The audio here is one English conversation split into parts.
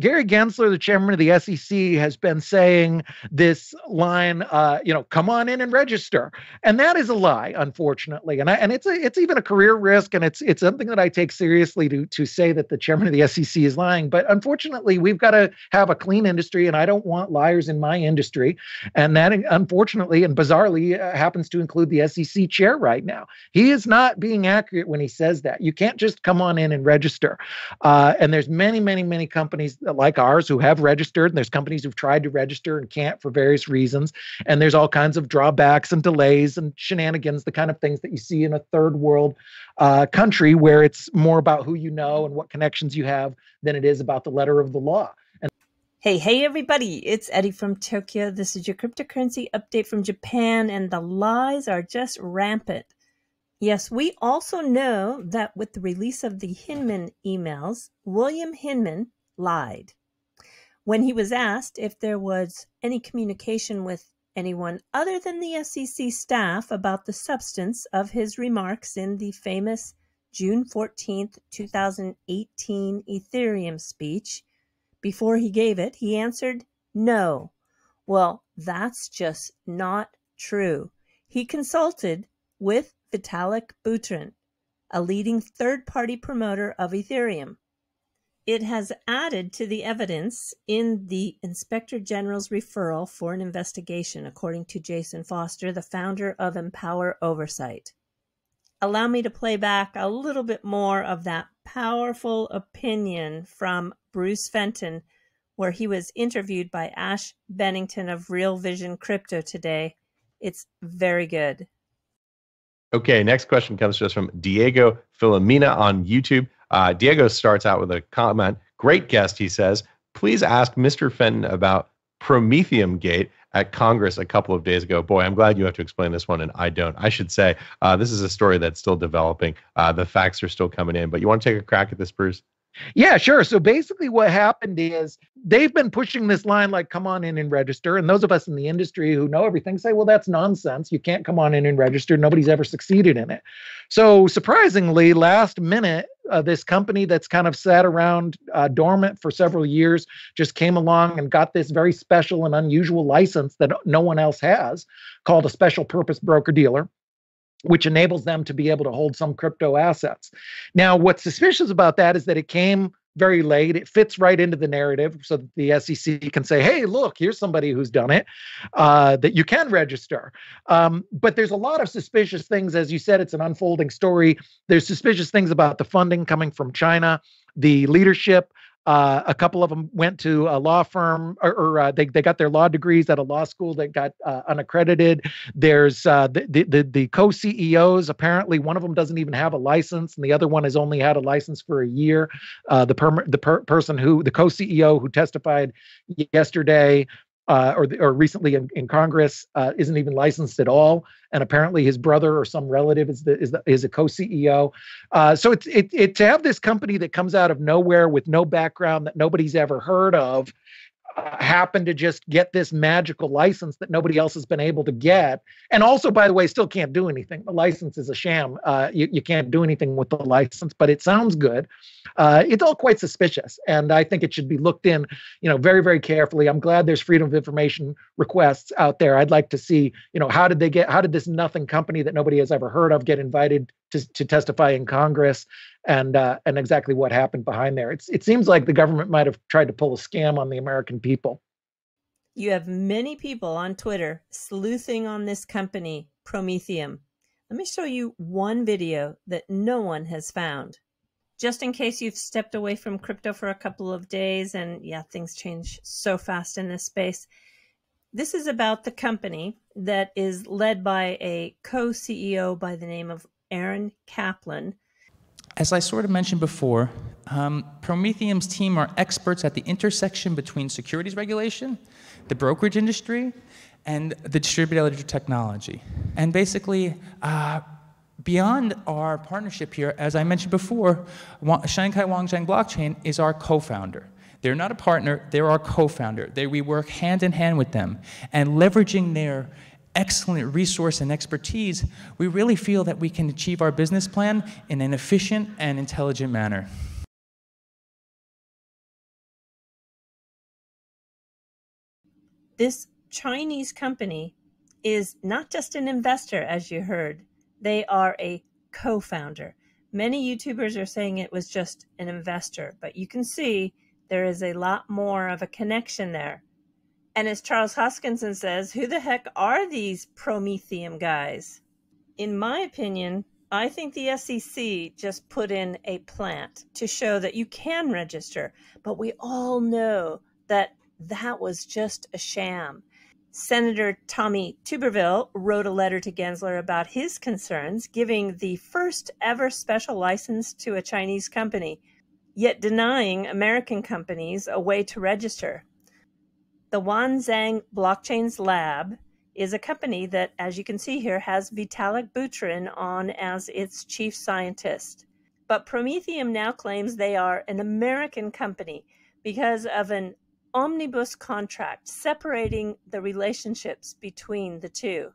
Gary Gensler, the chairman of the SEC, has been saying this line, uh, you know, come on in and register, and that is a lie, unfortunately. And I, and it's a it's even a career risk, and it's it's something that I take seriously to to say that the chairman of the SEC is lying. But unfortunately, we've got to have a clean industry, and I don't want liars in my industry. And that, unfortunately and bizarrely, uh, happens to include the SEC chair right now. He is not being accurate when he says that. You can't just come on in and register. Uh, and there's many, many, many companies like ours who have registered, and there's companies who've tried to register and can't for various reasons. And there's all kinds of drawbacks and delays and shenanigans, the kind of things that you see in a third world uh, country where it's more about who you know and what connections you have than it is about the letter of the law. And- hey, hey, everybody, it's Eddie from Tokyo. This is your cryptocurrency update from Japan, and the lies are just rampant. Yes, we also know that with the release of the Hinman emails, William Hinman lied. When he was asked if there was any communication with anyone other than the SEC staff about the substance of his remarks in the famous June 14th, 2018 Ethereum speech, before he gave it, he answered, No. Well, that's just not true. He consulted with Vitalik Buterin, a leading third party promoter of Ethereum. It has added to the evidence in the Inspector General's referral for an investigation, according to Jason Foster, the founder of Empower Oversight. Allow me to play back a little bit more of that powerful opinion from Bruce Fenton, where he was interviewed by Ash Bennington of Real Vision Crypto today. It's very good. Okay, next question comes to us from Diego Filomena on YouTube. Uh, Diego starts out with a comment. Great guest, he says. Please ask Mr. Fenton about Prometheum Gate at Congress a couple of days ago. Boy, I'm glad you have to explain this one, and I don't. I should say uh, this is a story that's still developing. Uh, the facts are still coming in, but you want to take a crack at this, Bruce? Yeah, sure. So basically, what happened is they've been pushing this line like, come on in and register. And those of us in the industry who know everything say, well, that's nonsense. You can't come on in and register. Nobody's ever succeeded in it. So surprisingly, last minute, uh, this company that's kind of sat around uh, dormant for several years just came along and got this very special and unusual license that no one else has called a special purpose broker dealer which enables them to be able to hold some crypto assets. Now, what's suspicious about that is that it came very late. It fits right into the narrative so that the SEC can say, hey, look, here's somebody who's done it, uh, that you can register. Um, but there's a lot of suspicious things. As you said, it's an unfolding story. There's suspicious things about the funding coming from China, the leadership uh, a couple of them went to a law firm, or, or uh, they they got their law degrees at a law school that got uh, unaccredited. There's uh, the, the the co CEOs. Apparently, one of them doesn't even have a license, and the other one has only had a license for a year. Uh, the perm- the per- person who the co CEO who testified yesterday uh, or or recently in, in Congress uh, isn't even licensed at all, and apparently his brother or some relative is the is the, is a co-CEO. Uh, so it's it, it to have this company that comes out of nowhere with no background that nobody's ever heard of happen to just get this magical license that nobody else has been able to get. And also, by the way, still can't do anything. The license is a sham. Uh, you, you can't do anything with the license, but it sounds good. Uh, it's all quite suspicious. And I think it should be looked in, you know, very, very carefully. I'm glad there's freedom of information requests out there. I'd like to see, you know, how did they get, how did this nothing company that nobody has ever heard of get invited to, to testify in Congress? And uh, and exactly what happened behind there. It's it seems like the government might have tried to pull a scam on the American people. You have many people on Twitter sleuthing on this company, Prometheum. Let me show you one video that no one has found. Just in case you've stepped away from crypto for a couple of days and yeah, things change so fast in this space. This is about the company that is led by a co CEO by the name of Aaron Kaplan as I sort of mentioned before, um, Prometheum's team are experts at the intersection between securities regulation, the brokerage industry, and the distributed ledger technology. And basically, uh, beyond our partnership here, as I mentioned before, Shanghai Wanxiang Blockchain is our co-founder. They're not a partner, they're our co-founder. They, we work hand in hand with them. And leveraging their excellent resource and expertise, we really feel that we can achieve our business plan in an efficient and intelligent manner. This Chinese company is not just an investor, as you heard, they are a co founder. Many YouTubers are saying it was just an investor, but you can see there is a lot more of a connection there. And as Charles Hoskinson says, who the heck are these Prometheum guys? In my opinion, I think the SEC just put in a plant to show that you can register, but we all know that that was just a sham. Senator Tommy Tuberville wrote a letter to Gensler about his concerns, giving the first ever special license to a Chinese company, yet denying American companies a way to register. The Wanxiang Blockchains Lab is a company that, as you can see here, has Vitalik Buterin on as its chief scientist. But Prometheum now claims they are an American company because of an omnibus contract separating the relationships between the two.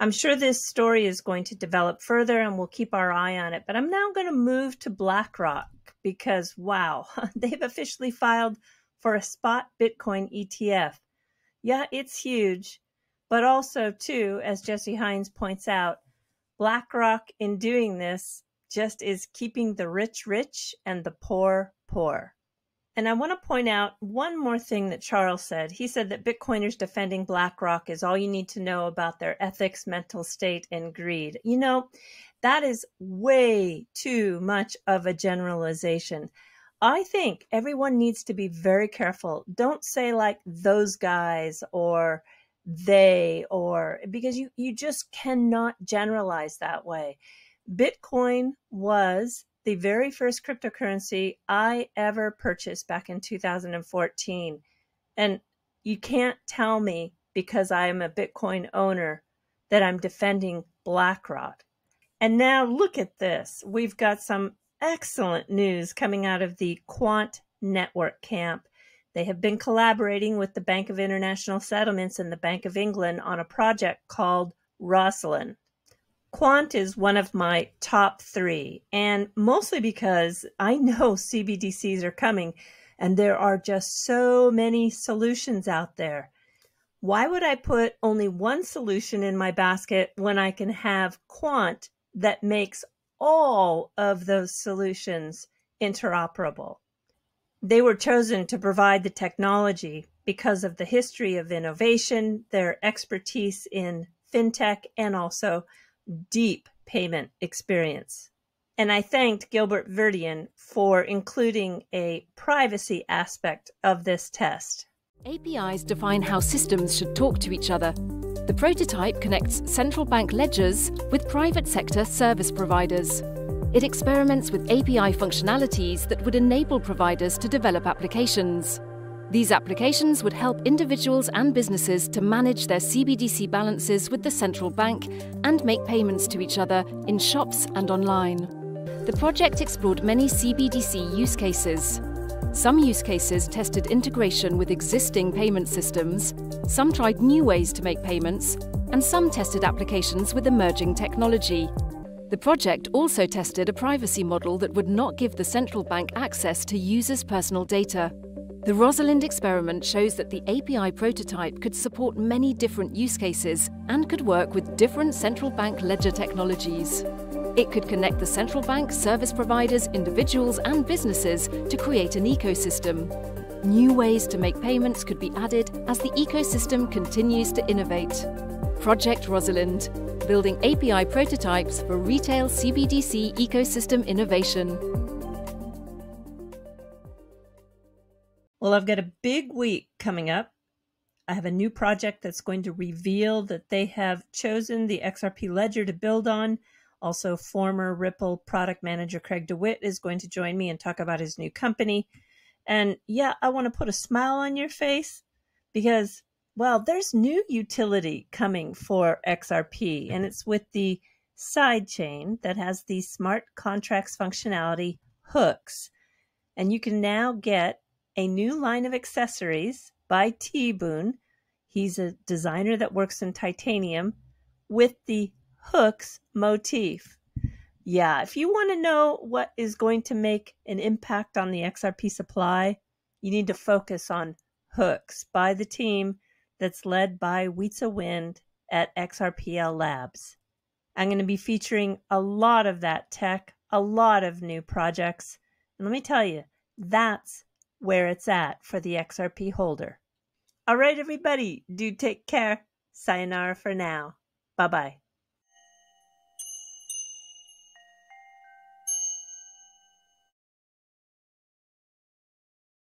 I'm sure this story is going to develop further and we'll keep our eye on it. But I'm now going to move to BlackRock because, wow, they've officially filed for a spot Bitcoin ETF. Yeah, it's huge. But also, too, as Jesse Hines points out, BlackRock in doing this just is keeping the rich rich and the poor poor. And I want to point out one more thing that Charles said. He said that Bitcoiners defending BlackRock is all you need to know about their ethics, mental state, and greed. You know, that is way too much of a generalization. I think everyone needs to be very careful. Don't say like those guys or they or because you you just cannot generalize that way. Bitcoin was the very first cryptocurrency I ever purchased back in 2014. And you can't tell me because I am a Bitcoin owner that I'm defending BlackRock. And now look at this. We've got some excellent news coming out of the Quant Network camp. They have been collaborating with the Bank of International Settlements and the Bank of England on a project called Rosalind. Quant is one of my top three, and mostly because I know CBDCs are coming and there are just so many solutions out there. Why would I put only one solution in my basket when I can have Quant that makes all of those solutions interoperable. They were chosen to provide the technology because of the history of innovation, their expertise in fintech, and also deep payment experience. And I thanked Gilbert Verdian for including a privacy aspect of this test. APIs define how systems should talk to each other the prototype connects central bank ledgers with private sector service providers. It experiments with API functionalities that would enable providers to develop applications. These applications would help individuals and businesses to manage their CBDC balances with the central bank and make payments to each other in shops and online. The project explored many CBDC use cases, some use cases tested integration with existing payment systems, some tried new ways to make payments, and some tested applications with emerging technology. The project also tested a privacy model that would not give the central bank access to users' personal data. The Rosalind experiment shows that the API prototype could support many different use cases and could work with different central bank ledger technologies. It could connect the central bank, service providers, individuals, and businesses to create an ecosystem. New ways to make payments could be added as the ecosystem continues to innovate. Project Rosalind, building API prototypes for retail CBDC ecosystem innovation. Well, I've got a big week coming up. I have a new project that's going to reveal that they have chosen the XRP ledger to build on also, former Ripple product manager Craig DeWitt is going to join me and talk about his new company. And yeah, I want to put a smile on your face because, well, there's new utility coming for XRP, and it's with the sidechain that has the smart contracts functionality hooks. And you can now get a new line of accessories by T Boone. He's a designer that works in titanium with the hooks motif. Yeah, if you want to know what is going to make an impact on the XRP supply, you need to focus on hooks by the team that's led by Wietse Wind at XRPL Labs. I'm going to be featuring a lot of that tech, a lot of new projects. And let me tell you, that's where it's at for the XRP holder. All right, everybody, do take care. Sayonara for now. Bye bye.